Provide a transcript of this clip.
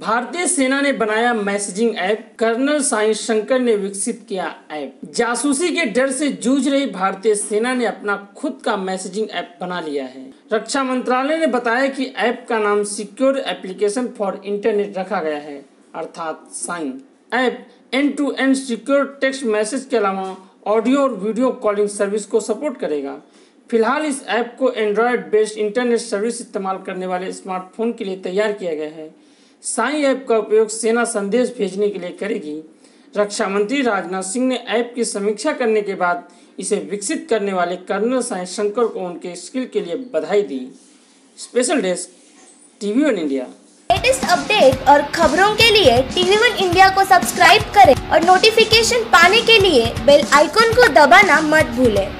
भारतीय सेना ने बनाया messaging app. Colonel Sai Shankar ने विकसित किया ऐप। जासूसी के डर से जूझ रही भारतीय सेना ने अपना खुद का मैसेजिंग ऐप बना लिया है। रक्षा मंत्रालय ने बताया कि ऐप का नाम सिक्योर एप्लीकेशन फॉर इंटरनेट रखा गया है, अर्थात sign. App end to end secure text message के अलावा ऑडियो और वीडियो कॉलिंग सर्विस को सपोर्ट करेगा। फ़िलहाल इस ऐप को एंड्रॉयड बेस्ड इंटरनेट सर्विस इस्तेमाल करने वाले स्मार्टफ़ोन के लिए तैयार किया गया है। साई ऐप का उपयोग सेना संदेश भेजने के लिए करेगी। रक्षा मंत्री राजनाथ सिंह ने ऐप की समीक्षा करने के बाद इसे विकसित करने वाले कर्नल साई शंकर को उनके स्किल के लिए बधाई दी। Special desk, TV one India. Latest update और खबरों के लिए टीवी वन इंडिया को सब्सक्राइब करें और नोटिफिकेशन पाने के लिए बेल आइकॉन को दबाना मत भूलें।